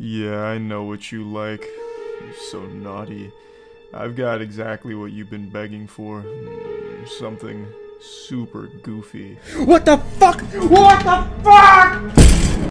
Yeah, I know what you like. You're so naughty. I've got exactly what you've been begging for—something mm, super goofy. What the fuck? What the fuck?